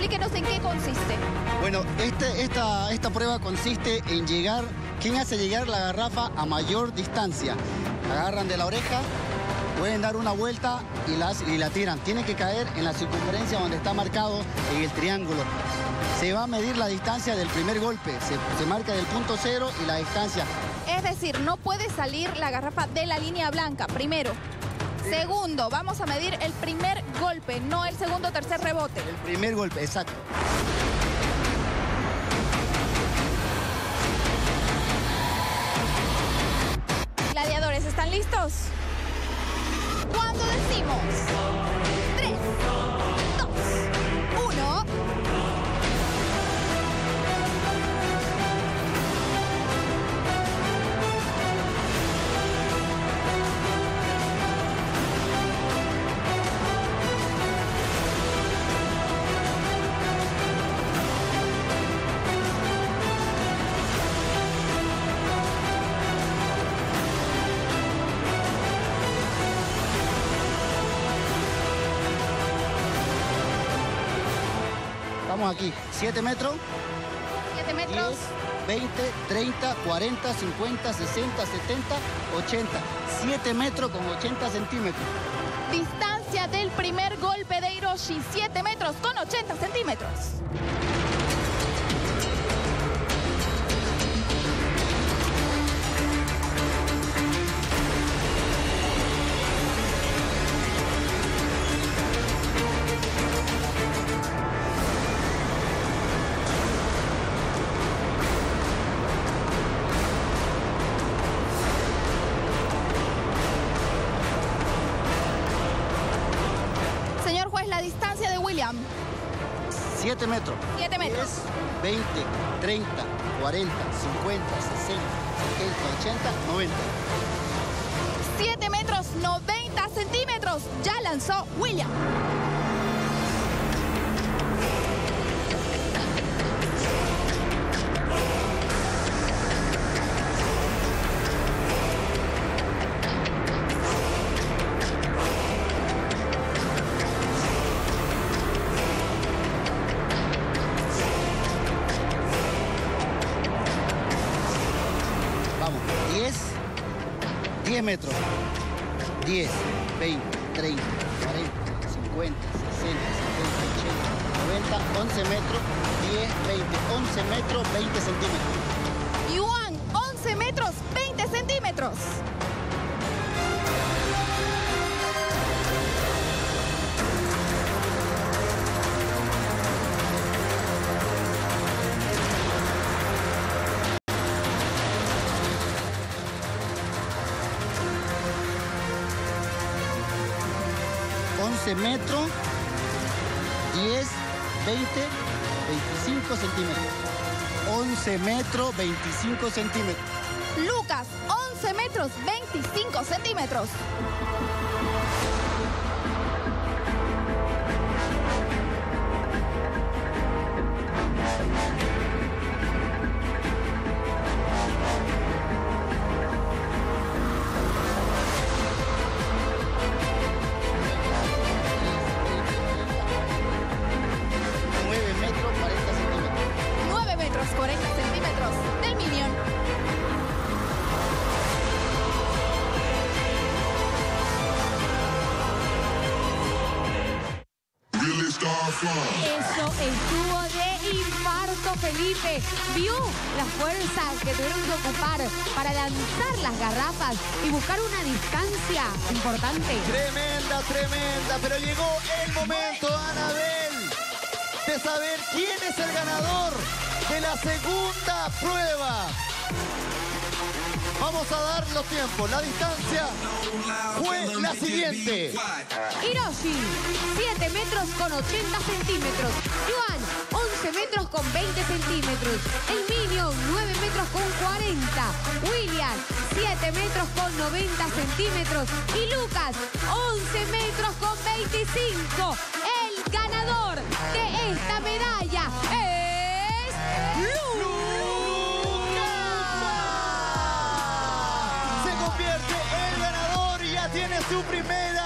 Explíquenos en qué consiste. Bueno, este, esta, esta prueba consiste en llegar, ¿quién hace llegar la garrafa a mayor distancia? Agarran de la oreja, pueden dar una vuelta y, las, y la tiran. Tiene que caer en la circunferencia donde está marcado en el triángulo. Se va a medir la distancia del primer golpe, se, se marca del punto cero y la distancia. Es decir, no puede salir la garrafa de la línea blanca, primero. Segundo, vamos a medir el primer golpe, no el segundo tercer rebote. El primer golpe, exacto. Estamos aquí, 7 metros, 7 10, metros. 20, 30, 40, 50, 60, 70, 80. 7 metros con 80 centímetros. Distancia del primer golpe de Hiroshi, 7 metros con 80 centímetros. William. 7 metros. 7 metros. 10, 20, 30, 40, 50, 60, 70, 80, 90. 7 metros 90 centímetros. Ya lanzó William. 10 metros. 10, 20, 30, 40, 50, 60, 70, 80, 90, 11 metros, 10, 20, 11 metros, 20 centímetros. Yuan, 11 metros 20 centímetros. Once metros, 10, 20, 25 centímetros. 11 metros, 25 centímetros. Lucas, 11 metros 25 centímetros. Eso estuvo de infarto, Felipe. Vio la fuerza que tuvieron que ocupar para lanzar las garrafas y buscar una distancia importante. Tremenda, tremenda, pero llegó el momento, Anabel, de saber quién es el ganador de la segunda prueba. Vamos a dar los tiempos. La distancia fue la siguiente. Hiroshi, 7 metros con 80 centímetros. Yuan, 11 metros con 20 centímetros. El Minion, 9 metros con 40. William, 7 metros con 90 centímetros. Y Lucas, 11 metros con 25. El ganador de esta medalla es... Se su primera